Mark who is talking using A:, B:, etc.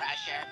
A: pressure.